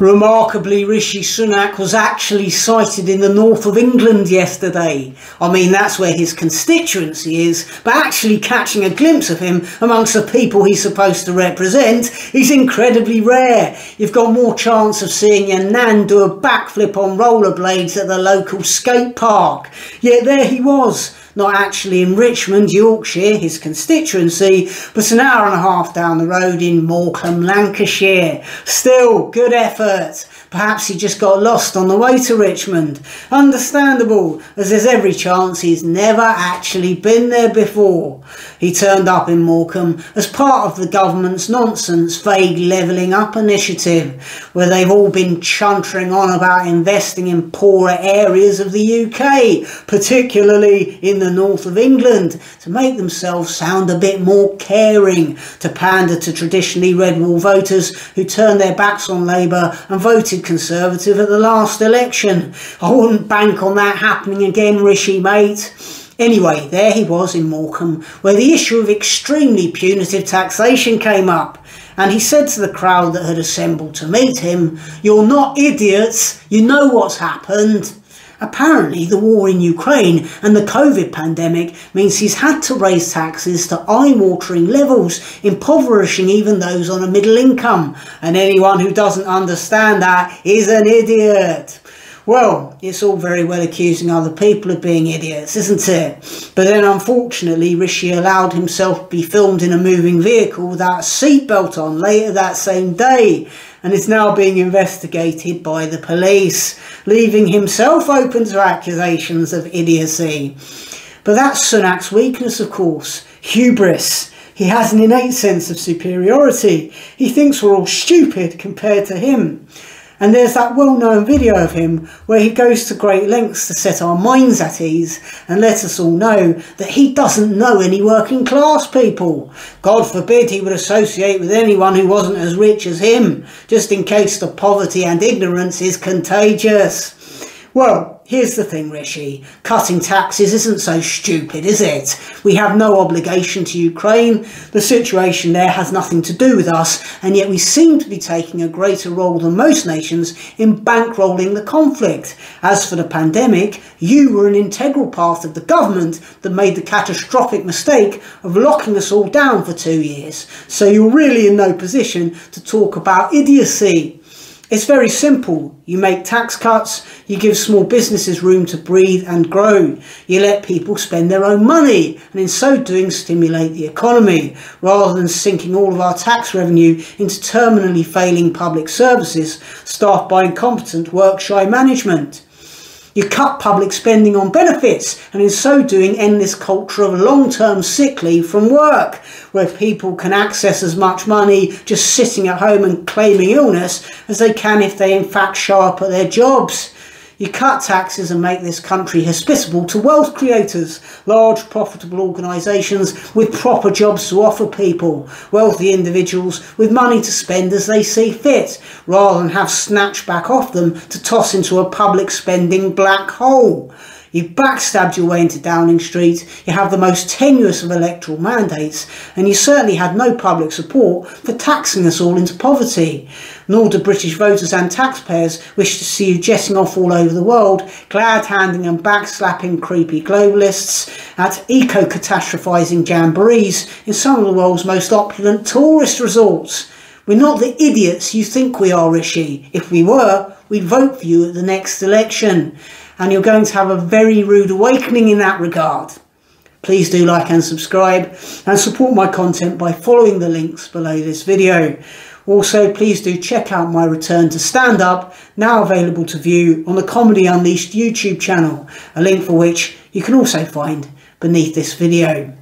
Remarkably, Rishi Sunak was actually sighted in the north of England yesterday. I mean, that's where his constituency is, but actually catching a glimpse of him amongst the people he's supposed to represent is incredibly rare. You've got more chance of seeing your nan do a backflip on rollerblades at the local skate park. Yet there he was, not actually in Richmond, Yorkshire, his constituency, but an hour and a half down the road in Morecambe, Lancashire. Still, good effort. Perhaps he just got lost on the way to Richmond. Understandable, as there's every chance he's never actually been there before. He turned up in Morecambe as part of the government's nonsense vague levelling up initiative, where they've all been chuntering on about investing in poorer areas of the UK, particularly in the north of England, to make themselves sound a bit more caring, to pander to traditionally red wall voters who turned their backs on Labour and voted Conservative at the last election. I wouldn't bank on that happening again, Rishi, mate. Anyway, there he was in Morecambe, where the issue of extremely punitive taxation came up. And he said to the crowd that had assembled to meet him, You're not idiots, you know what's happened. Apparently, the war in Ukraine and the COVID pandemic means he's had to raise taxes to eye-watering levels, impoverishing even those on a middle income. And anyone who doesn't understand that is an idiot. Well, it's all very well accusing other people of being idiots, isn't it? But then unfortunately, Rishi allowed himself to be filmed in a moving vehicle without a seatbelt on later that same day and is now being investigated by the police, leaving himself open to accusations of idiocy. But that's Sunak's weakness, of course hubris. He has an innate sense of superiority. He thinks we're all stupid compared to him. And there's that well known video of him where he goes to great lengths to set our minds at ease and let us all know that he doesn't know any working class people. God forbid he would associate with anyone who wasn't as rich as him, just in case the poverty and ignorance is contagious. Well, here's the thing, Rishi. Cutting taxes isn't so stupid, is it? We have no obligation to Ukraine. The situation there has nothing to do with us, and yet we seem to be taking a greater role than most nations in bankrolling the conflict. As for the pandemic, you were an integral part of the government that made the catastrophic mistake of locking us all down for two years. So you're really in no position to talk about idiocy. It's very simple. You make tax cuts, you give small businesses room to breathe and grow. You let people spend their own money and in so doing stimulate the economy rather than sinking all of our tax revenue into terminally failing public services staffed by incompetent work-shy management. You cut public spending on benefits and in so doing end this culture of long-term sick leave from work where people can access as much money just sitting at home and claiming illness as they can if they in fact show up at their jobs. You cut taxes and make this country hospitable to wealth creators, large profitable organisations with proper jobs to offer people, wealthy individuals with money to spend as they see fit, rather than have snatched back off them to toss into a public spending black hole. You backstabbed your way into Downing Street, you have the most tenuous of electoral mandates, and you certainly had no public support for taxing us all into poverty. Nor do British voters and taxpayers wish to see you jetting off all over the world, glad-handing and backslapping creepy globalists at eco-catastrophising jamborees in some of the world's most opulent tourist resorts. We're not the idiots you think we are, Rishi. If we were, we'd vote for you at the next election and you're going to have a very rude awakening in that regard. Please do like and subscribe and support my content by following the links below this video. Also, please do check out my return to stand up, now available to view on the Comedy Unleashed YouTube channel, a link for which you can also find beneath this video.